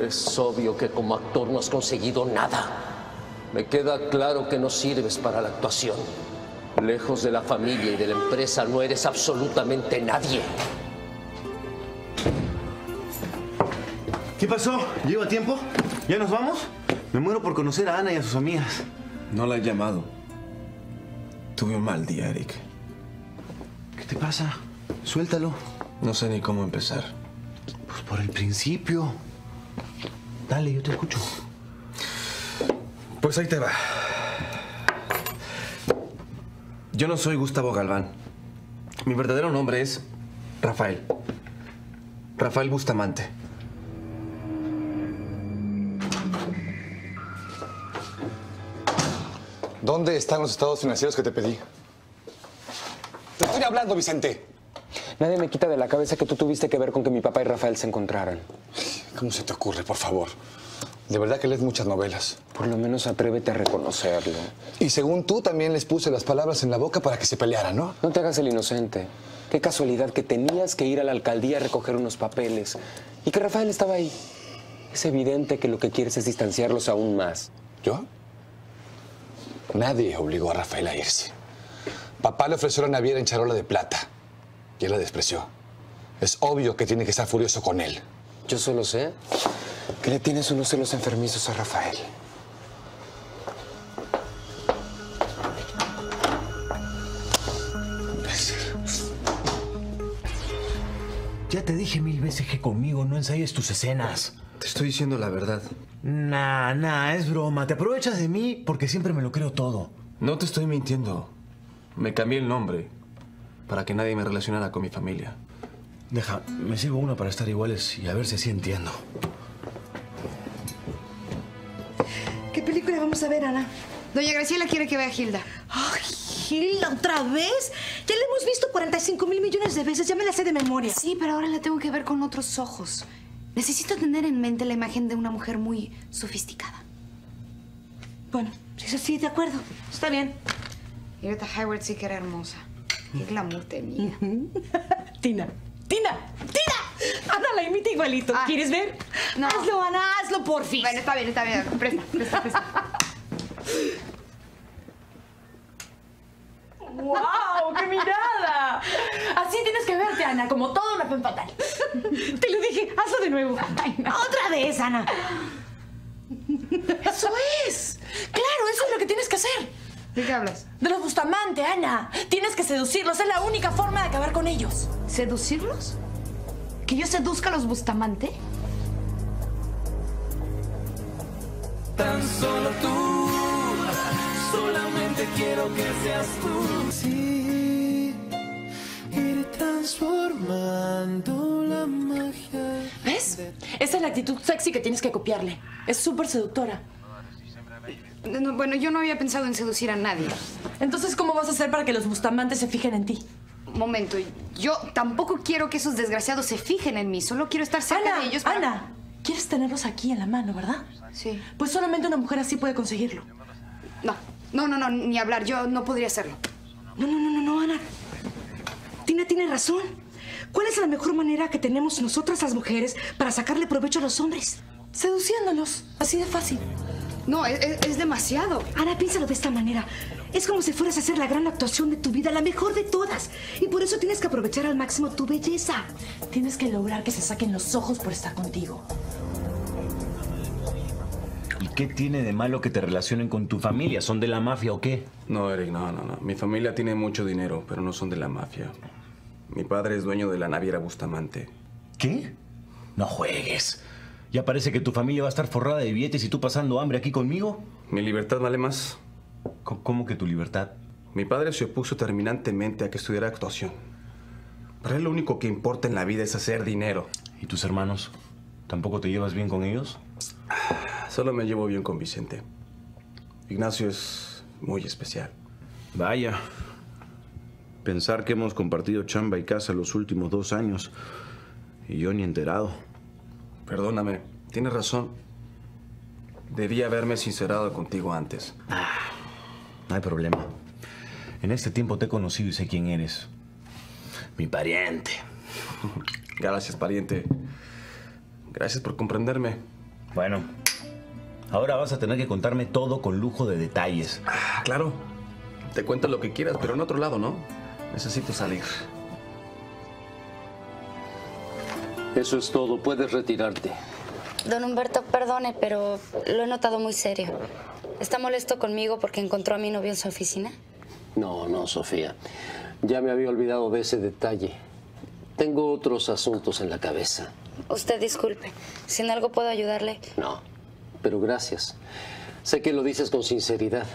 Es obvio que como actor no has conseguido nada. Me queda claro que no sirves para la actuación. Lejos de la familia y de la empresa no eres absolutamente nadie. ¿Qué pasó? ¿Llego a tiempo? ¿Ya nos vamos? Me muero por conocer a Ana y a sus amigas. No la he llamado. Tuve un mal día, Eric. ¿Qué te pasa? Suéltalo. No sé ni cómo empezar. Pues por el principio. Dale, yo te escucho. Pues ahí te va. Yo no soy Gustavo Galván. Mi verdadero nombre es Rafael. Rafael Bustamante. ¿Dónde están los estados financieros que te pedí? Te estoy hablando, Vicente. Nadie me quita de la cabeza que tú tuviste que ver con que mi papá y Rafael se encontraran. ¿Cómo se te ocurre, por favor? De verdad que lees muchas novelas. Por lo menos atrévete a reconocerlo. Y según tú, también les puse las palabras en la boca para que se pelearan, ¿no? No te hagas el inocente. Qué casualidad que tenías que ir a la alcaldía a recoger unos papeles y que Rafael estaba ahí. Es evidente que lo que quieres es distanciarlos aún más. ¿Yo? Nadie obligó a Rafael a irse. Papá le ofreció la naviera en charola de plata y él la despreció. Es obvio que tiene que estar furioso con él. Yo solo sé que le tienes unos celos enfermizos a Rafael. Ya te dije mil veces que conmigo no ensayes tus escenas. Te estoy diciendo la verdad. Nah, nah, es broma. Te aprovechas de mí porque siempre me lo creo todo. No te estoy mintiendo. Me cambié el nombre para que nadie me relacionara con mi familia. Deja, me sirvo uno para estar iguales y a ver si así entiendo. ¿Qué película vamos a ver, Ana? Doña Graciela quiere que vea a Hilda. Ay, Hilda, ¿otra vez? Ya la hemos visto 45 mil millones de veces, ya me la sé de memoria. Sí, pero ahora la tengo que ver con otros ojos. Necesito tener en mente la imagen de una mujer muy sofisticada. Bueno, si es así, de acuerdo. Está bien. Greta Hayward sí que era hermosa. Qué glamour tenía. Tina, Tina, Tina. Ana la imita igualito. Ah. ¿Quieres ver? No. Hazlo, Ana, hazlo, porfis. Bueno, está bien, está bien. Presta, presta, presta. ¡Wow! ¡Qué mirada! Así tienes que verte, Ana, como toda una pen fatal. Te lo dije, hazlo de nuevo. Otra vez, Ana. Eso es. Claro, eso es lo que tienes que hacer. ¿De qué hablas? De los Bustamante, Ana. Tienes que seducirlos. Es la única forma de acabar con ellos. ¿Seducirlos? ¿Que yo seduzca a los Bustamante? Tan solo tú, solamente quiero que seas tú. Sí, ir transformando la magia. ¿Ves? Esa es la actitud sexy que tienes que copiarle. Es súper seductora. No, bueno, yo no había pensado en seducir a nadie. Entonces, ¿cómo vas a hacer para que los Bustamantes se fijen en ti? Momento, yo tampoco quiero que esos desgraciados se fijen en mí. Solo quiero estar cerca Ana, de ellos para... Ana, quieres tenerlos aquí en la mano, ¿verdad? Sí. Pues solamente una mujer así puede conseguirlo. No, no, no, no, ni hablar. Yo no podría hacerlo. No, no, no, no, no, Ana. Tina tiene razón. ¿Cuál es la mejor manera que tenemos nosotras las mujeres para sacarle provecho a los hombres? Seduciéndolos. Así de fácil. No, es, demasiado. Ana, piénsalo de esta manera. Es como si fueras a hacer la gran actuación de tu vida, la mejor de todas. Y por eso tienes que aprovechar al máximo tu belleza. Tienes que lograr que se saquen los ojos por estar contigo. ¿Y qué tiene de malo que te relacionen con tu familia? ¿Son de la mafia o qué? No, Eric, no, no, no. Mi familia tiene mucho dinero, pero no son de la mafia. Mi padre es dueño de la naviera Bustamante. ¿Qué? No juegues. ¿Ya parece que tu familia va a estar forrada de billetes y tú pasando hambre aquí conmigo? Mi libertad vale más. ¿Cómo que tu libertad? Mi padre se opuso terminantemente a que estudiara actuación. Para él lo único que importa en la vida es hacer dinero. ¿Y tus hermanos? ¿Tampoco te llevas bien con ellos? Solo me llevo bien con Vicente. Ignacio es muy especial. Vaya. Pensar que hemos compartido chamba y casa los últimos dos años. Y yo ni enterado. Perdóname, tienes razón. Debí haberme sincerado contigo antes. No hay problema. En este tiempo te he conocido y sé quién eres. Mi pariente. Gracias, pariente. Gracias por comprenderme. Bueno, ahora vas a tener que contarme todo con lujo de detalles. Ah, claro. Te cuento lo que quieras, pero en otro lado, ¿no? Necesito salir. Eso es todo, puedes retirarte. Don Humberto, perdone, pero lo he notado muy serio. ¿Está molesto conmigo porque encontró a mi novio en su oficina? No, no, Sofía. Ya me había olvidado de ese detalle. Tengo otros asuntos en la cabeza. Usted disculpe. Si en algo puedo ayudarle. No, pero gracias. Sé que lo dices con sinceridad.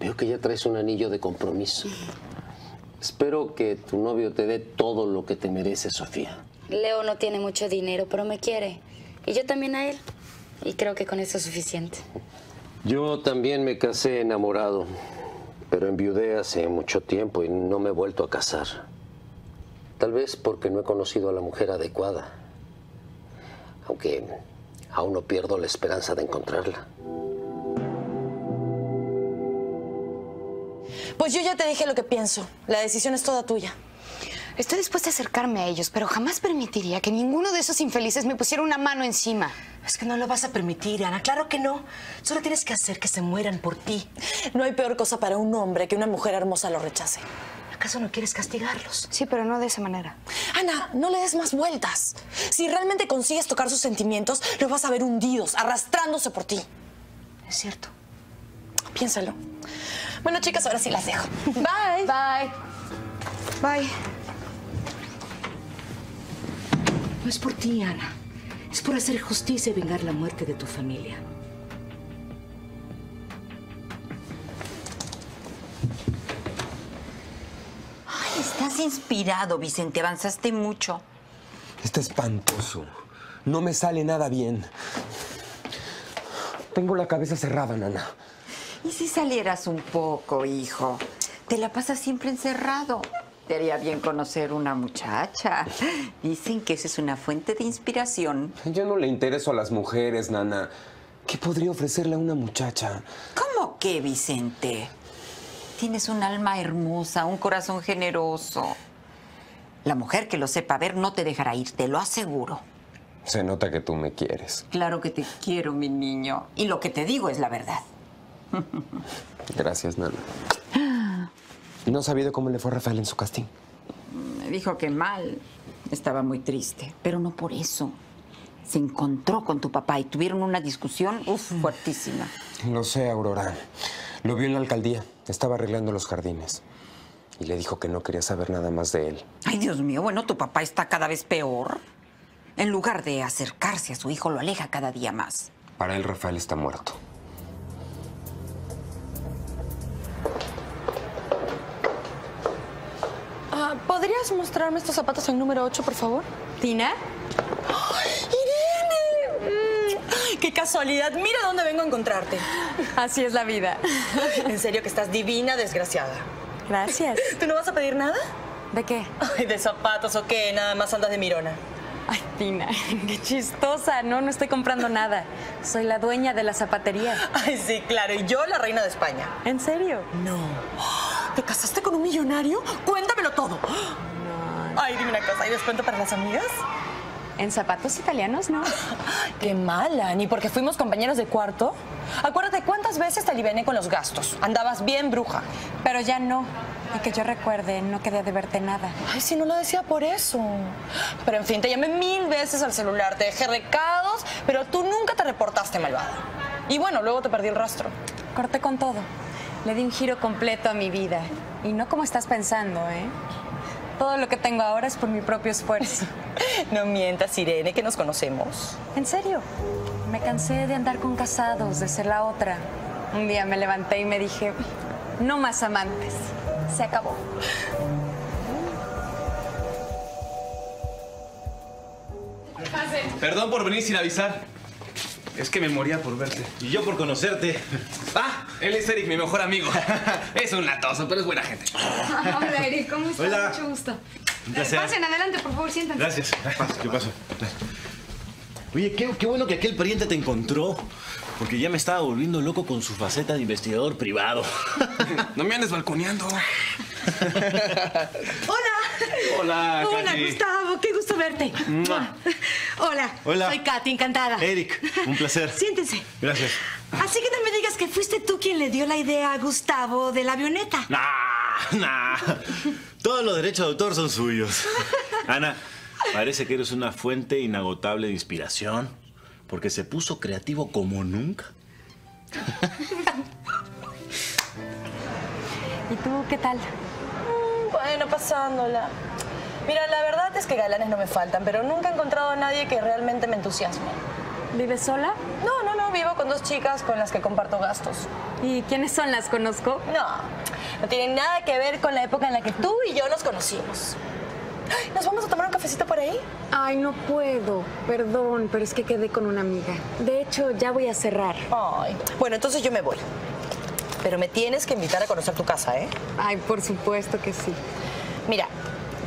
Veo que ya traes un anillo de compromiso. Espero que tu novio te dé todo lo que te merece, Sofía. Leo no tiene mucho dinero, pero me quiere. Y yo también a él. Y creo que con eso es suficiente. Yo también me casé enamorado, pero enviudé hace mucho tiempo y no me he vuelto a casar. Tal vez porque no he conocido a la mujer adecuada. Aunque aún no pierdo la esperanza de encontrarla. Pues yo ya te dije lo que pienso. La decisión es toda tuya. Estoy dispuesta a acercarme a ellos, pero jamás permitiría que ninguno de esos infelices me pusiera una mano encima. Es que no lo vas a permitir, Ana. Claro que no. Solo tienes que hacer que se mueran por ti. No hay peor cosa para un hombre que una mujer hermosa lo rechace. ¿Acaso no quieres castigarlos? Sí, pero no de esa manera. Ana, no le des más vueltas. Si realmente consigues tocar sus sentimientos, los vas a ver hundidos, arrastrándose por ti. Es cierto. Piénsalo. Bueno, chicas, ahora sí las dejo. Bye. Bye. Bye. No es por ti, Ana. Es por hacer justicia y vengar la muerte de tu familia. Ay, estás inspirado, Vicente. Avanzaste mucho. Está espantoso. No me sale nada bien. Tengo la cabeza cerrada, nana. ¿Y si salieras un poco, hijo? Te la pasas siempre encerrado. Te haría bien conocer una muchacha. Dicen que esa es una fuente de inspiración. Yo no le intereso a las mujeres, nana. ¿Qué podría ofrecerle a una muchacha? ¿Cómo que, Vicente? Tienes un alma hermosa, un corazón generoso. La mujer que lo sepa ver no te dejará ir, te lo aseguro. Se nota que tú me quieres. Claro que te quiero, mi niño. Y lo que te digo es la verdad. Gracias, nana. ¿No has sabido cómo le fue a Rafael en su casting? Me dijo que mal. Estaba muy triste, pero no por eso. Se encontró con tu papá y tuvieron una discusión, uf, fuertísima. Lo sé, Aurora. Lo vio en la alcaldía. Estaba arreglando los jardines. Y le dijo que no quería saber nada más de él. Ay, Dios mío, bueno, tu papá está cada vez peor. En lugar de acercarse a su hijo, lo aleja cada día más. Para él, Rafael está muerto. ¿Podrías mostrarme estos zapatos en número 8, por favor? ¿Tina? ¡Irene! Mm, ¡Qué casualidad! Mira dónde vengo a encontrarte. Así es la vida. En serio que estás divina, desgraciada. Gracias. ¿Tú no vas a pedir nada? ¿De qué? Ay, de zapatos o qué, nada más andas de mirona. Ay, Tina, qué chistosa. No, no estoy comprando nada. Soy la dueña de la zapatería. Ay, sí, claro, y yo la reina de España. ¿En serio? No. ¿Te casaste con un millonario? Cuéntamelo todo. Ay, dime una cosa, ¿hay descuento para las amigas? En zapatos italianos, no. Qué mala, ni porque fuimos compañeros de cuarto. Acuérdate cuántas veces te aliviané con los gastos. Andabas bien bruja. Pero ya no. Y que yo recuerde, no quedé de verte nada. Ay, si no lo decía por eso. Pero en fin, te llamé mil veces al celular, te dejé recados, pero tú nunca te reportaste malvada. Y bueno, luego te perdí el rastro. Corté con todo. Le di un giro completo a mi vida. Y no como estás pensando, ¿eh? Todo lo que tengo ahora es por mi propio esfuerzo. no mientas, Irene, que nos conocemos. ¿En serio? Me cansé de andar con casados, de ser la otra. Un día me levanté y me dije, no más amantes. Se acabó. Perdón por venir sin avisar. Es que me moría por verte. Y yo por conocerte. Ah, él es Eric, mi mejor amigo. es un latoso, pero es buena gente. Hola, Eric, ¿cómo estás? Hola. Mucho gusto. Un placer. Pasen adelante, por favor, siéntanse. Gracias. ¿Qué pasó? Oye, qué, qué bueno que aquel pariente te encontró. Porque ya me estaba volviendo loco con su faceta de investigador privado. no me andes balconeando. ¡Hola! Hola, Hola, Katy. Gustavo, qué gusto verte. Mua. Hola. Hola. Soy Katy, encantada. Eric, un placer. Siéntense. Gracias. Así que no me digas que fuiste tú quien le dio la idea a Gustavo de la avioneta. Nah, nah. Todos los derechos de autor son suyos. Ana, parece que eres una fuente inagotable de inspiración. Porque se puso creativo como nunca. ¿Y tú qué tal? Bueno, pasándola. Mira, la verdad es que galanes no me faltan, pero nunca he encontrado a nadie que realmente me entusiasme. ¿Vives sola? No, no, no, vivo con dos chicas con las que comparto gastos. ¿Y quiénes son? ¿Las conozco? No, no tienen nada que ver con la época en la que tú y yo nos conocimos. ¿Nos vamos a tomar un cafecito por ahí? Ay, no puedo. Perdón, pero es que quedé con una amiga. De hecho, ya voy a cerrar. Ay, bueno, entonces yo me voy. Pero me tienes que invitar a conocer tu casa, ¿eh? Ay, por supuesto que sí. Mira,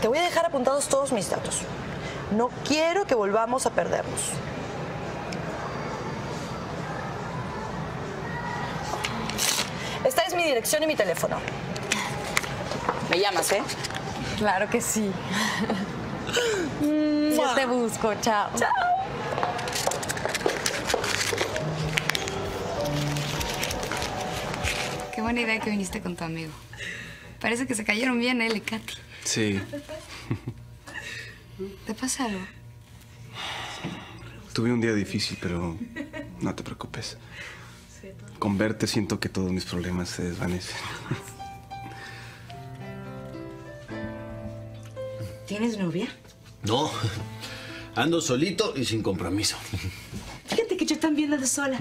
te voy a dejar apuntados todos mis datos. No quiero que volvamos a perdernos. Esta es mi dirección y mi teléfono. Me llamas, ¿eh? Claro que sí. Yo te busco. Chao. Chao. Buena idea que viniste con tu amigo. Parece que se cayeron bien él y Katy. Sí. ¿Te pasa algo? Tuve un día difícil, pero no te preocupes. Con verte siento que todos mis problemas se desvanecen. ¿Tienes novia? No, ando solito y sin compromiso. Fíjate que yo también ando sola.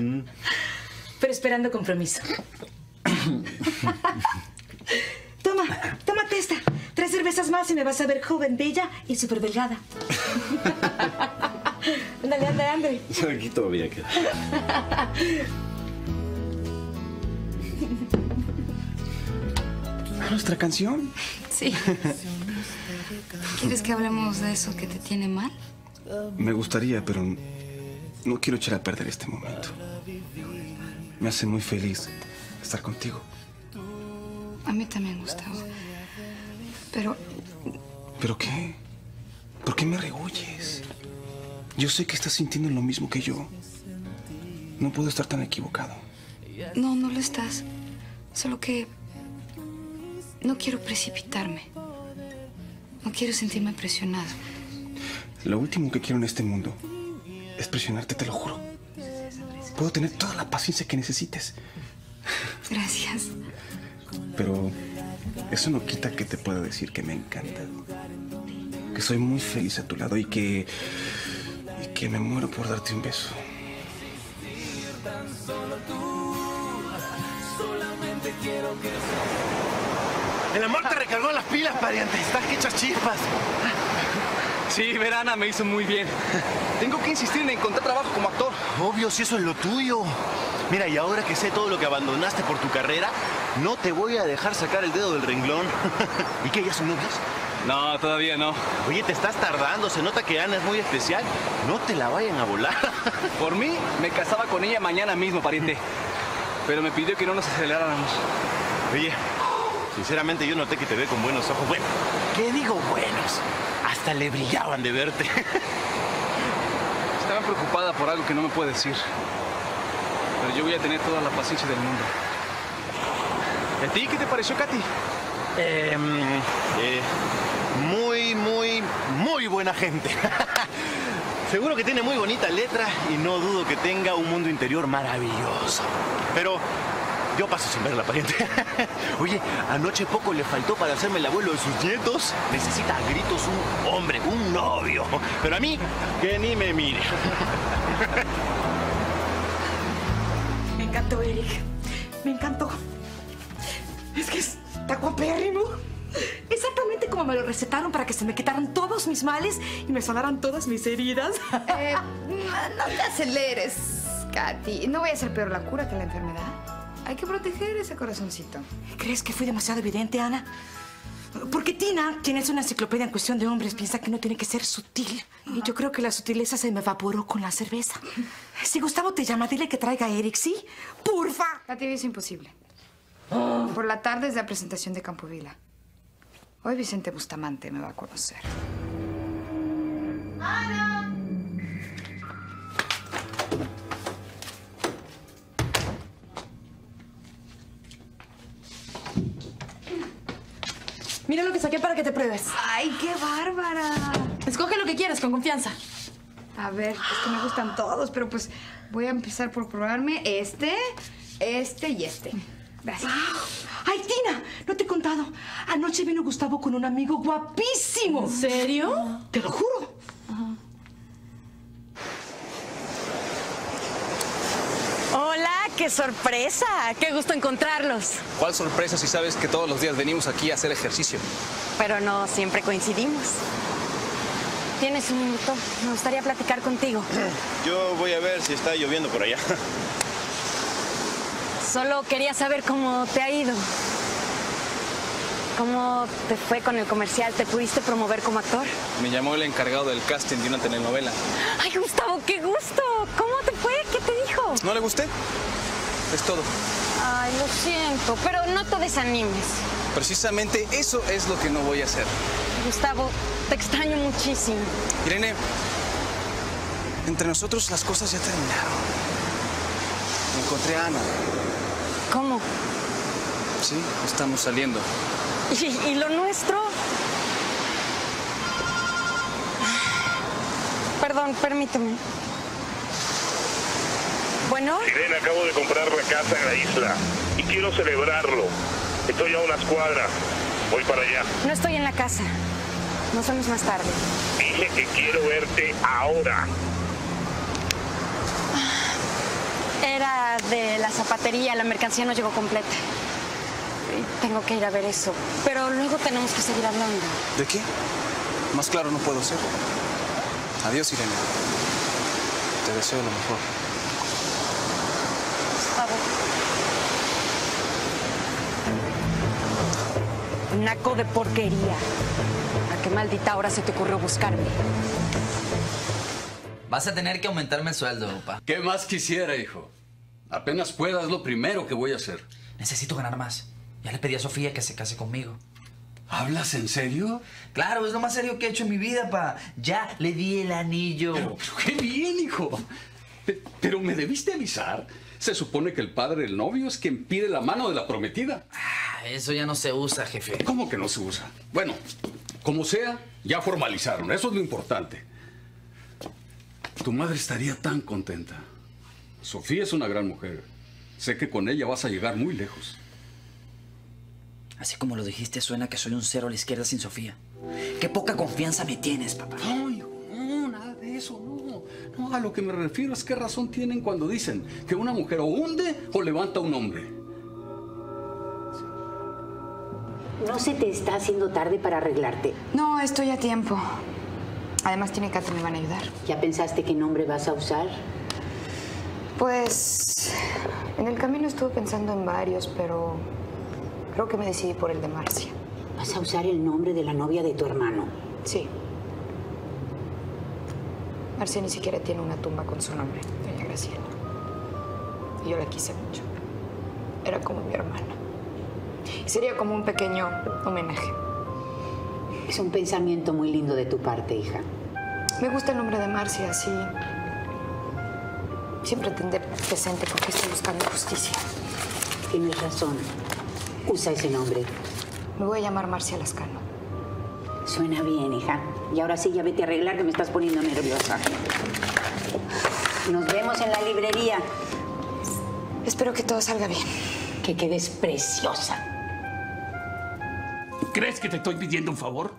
Pero esperando compromiso. Toma, tómate esta. Tres cervezas más y me vas a ver joven, bella y súper delgada. ándale, ándale, ándale. Aquí todavía queda. ¿Nuestra canción? Sí. ¿Quieres que hablemos de eso que te tiene mal? Me gustaría, pero no quiero echar a perder este momento. Me hace muy feliz estar contigo. A mí también, Gustavo. Pero ¿Pero qué? ¿Por qué me rehuyes? Yo sé que estás sintiendo lo mismo que yo. No puedo estar tan equivocado. no, no lo estás. Solo que no quiero precipitarme. No quiero sentirme presionado. Lo último que quiero en este mundo es presionarte, te lo juro. Puedo tener toda la paciencia que necesites, Gracias. Pero eso no quita que te pueda decir que me encanta. Que soy muy feliz a tu lado y que. y que me muero por darte un beso. El amor te recargó las pilas, pariente. Estás que echas chispas. Sí, Verana me hizo muy bien. Tengo que insistir en encontrar trabajo como actor. Obvio, si eso es lo tuyo. Mira, y ahora que sé todo lo que abandonaste por tu carrera, no te voy a dejar sacar el dedo del renglón. ¿Y qué, ya son novios? No, todavía no. Oye, te estás tardando. Se nota que Ana es muy especial. No te la vayan a volar. Por mí, me casaba con ella mañana mismo, pariente. Pero me pidió que no nos aceleráramos. Oye, sinceramente yo noté que te ve con buenos ojos. Bueno, ¿qué digo buenos? Hasta le brillaban de verte. Estaba preocupada por algo que no me puede decir. Pero yo voy a tener toda la paciencia del mundo. ¿Y a ti qué te pareció, Katy? Em, eh, muy, muy, muy buena gente. Seguro que tiene muy bonita letra y no dudo que tenga un mundo interior maravilloso. Pero yo paso sin verla, pariente. Oye, anoche poco le faltó para hacerme el abuelo de sus nietos. Necesita a gritos un hombre, un novio. Pero a mí, que ni me mire. Me encantó, Eric. Me encantó. Es que está guapérrimo. Exactamente como me lo recetaron para que se me quitaran todos mis males y me sanaran todas mis heridas. Eh, no te aceleres, Katy. No voy a ser peor la cura que la enfermedad. Hay que proteger ese corazoncito. ¿Crees que fui demasiado evidente, Ana? Porque Tina, quien es una enciclopedia en cuestión de hombres, piensa que no tiene que ser sutil. Y yo creo que la sutileza se me evaporó con la cerveza. Si Gustavo te llama, dile que traiga a Eric, ¿sí? ¡Porfa! Katy, es imposible. Por la tarde es la presentación de Campo Vila. Hoy Vicente Bustamante me va a conocer. Mira para que te pruebes. ¡Ay, qué bárbara! Escoge lo que quieres, con confianza. A ver, es que me gustan todos, pero pues voy a empezar por probarme este, este y este. Gracias. ¡Ay, Tina! No te he contado. Anoche vino Gustavo con un amigo guapísimo. ¿En serio? Te lo juro. Hola, qué sorpresa. Qué gusto encontrarlos. ¿Cuál sorpresa si sabes que todos los días venimos aquí a hacer ejercicio? Pero no siempre coincidimos. Tienes un minuto. Me gustaría platicar contigo. Yo voy a ver si está lloviendo por allá. Solo quería saber cómo te ha ido. ¿Cómo te fue con el comercial? ¿Te pudiste promover como actor? Me llamó el encargado del casting de una telenovela. Ay, Gustavo, qué gusto. ¿Cómo te fue? ¿Qué te dijo? ¿No le gusté? Es todo. Ay, lo siento, pero no te desanimes. Precisamente eso es lo que no voy a hacer. Gustavo, te extraño muchísimo. Irene, entre nosotros las cosas ya terminaron. Encontré a Ana. ¿Cómo? Sí, estamos saliendo. ¿Y, y lo nuestro? Perdón, permíteme. Bueno, Irene, acabo de comprar la casa en la isla y quiero celebrarlo. Estoy a unas cuadras. Voy para allá. no estoy en la casa. Nos vemos más tarde. Dije que quiero verte ahora. Era de la zapatería, la mercancía no llegó completa. Tengo que ir a ver eso. Pero luego tenemos que seguir hablando. ¿De qué? Más claro no puedo ser. Adiós, Irene. Te deseo lo mejor. Naco de porquería. ¿A qué maldita hora se te ocurrió buscarme? Vas a tener que aumentarme el sueldo, papá. ¿Qué más quisiera, hijo? Apenas pueda, es lo primero que voy a hacer. Necesito ganar más. Ya le pedí a Sofía que se case conmigo. ¿Hablas en serio? Claro, es lo más serio que he hecho en mi vida, pa. Ya le di el anillo. Pero, pero qué bien, hijo. Pe- Pero me debiste avisar. Se supone que el padre del novio es quien pide la mano de la prometida. Ah, Eso ya no se usa, jefe. ¿Cómo que no se usa? Bueno, como sea, ya formalizaron. Eso es lo importante. Tu madre estaría tan contenta. Sofía es una gran mujer. Sé que con ella vas a llegar muy lejos. Así como lo dijiste, suena que soy un cero a la izquierda sin Sofía. Qué poca confianza me tienes, papá. No, a lo que me refiero es qué razón tienen cuando dicen que una mujer o hunde o levanta a un hombre. ¿No se te está haciendo tarde para arreglarte? No, estoy a tiempo. Además, tiene que me van a ayudar. ¿Ya pensaste qué nombre vas a usar? Pues en el camino estuve pensando en varios, pero creo que me decidí por el de Marcia. ¿Vas a usar el nombre de la novia de tu hermano? Sí. Marcia ni siquiera tiene una tumba con su nombre, doña Graciela. Y yo la quise mucho. Era como mi hermana. Y sería como un pequeño homenaje. Es un pensamiento muy lindo de tu parte, hija. Me gusta el nombre de Marcia, así. Siempre tendré presente porque estoy buscando justicia. Tienes razón. Usa ese nombre. Me voy a llamar Marcia Lascano. Suena bien, hija. Y ahora sí, ya vete a arreglar que me estás poniendo nerviosa. Nos vemos en la librería. Espero que todo salga bien. Que quedes preciosa. ¿Crees que te estoy pidiendo un favor?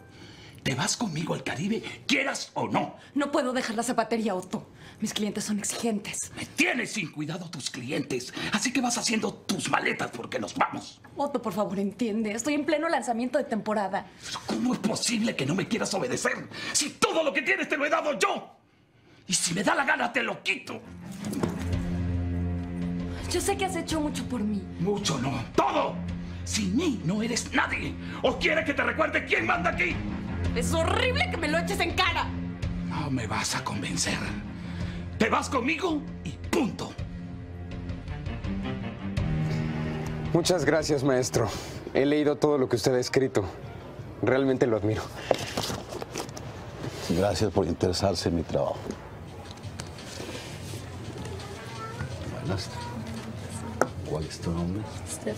¿Te vas conmigo al Caribe, quieras o no? No puedo dejar la zapatería, Otto. Mis clientes son exigentes. Me tienes sin cuidado tus clientes, así que vas haciendo tus maletas porque nos vamos. Otto, por favor, entiende. Estoy en pleno lanzamiento de temporada. ¿Cómo es posible que no me quieras obedecer? Si todo lo que tienes te lo he dado yo. Y si me da la gana, te lo quito. Yo sé que has hecho mucho por mí. Mucho no, todo. Sin mí no eres nadie. ¿O quiere que te recuerde quién manda aquí? Es horrible que me lo eches en cara. No me vas a convencer. Te vas conmigo y punto. Muchas gracias, maestro. He leído todo lo que usted ha escrito. realmente lo admiro. Gracias por interesarse en mi trabajo. Buenas. ¿Cuál es tu nombre? Qué